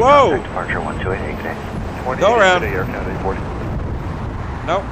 Whoa! departure 1288, today. Go around. Nope.